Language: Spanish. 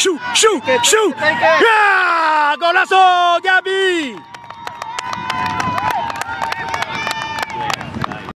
shoot, shoot, shoot. Yeah, golazo de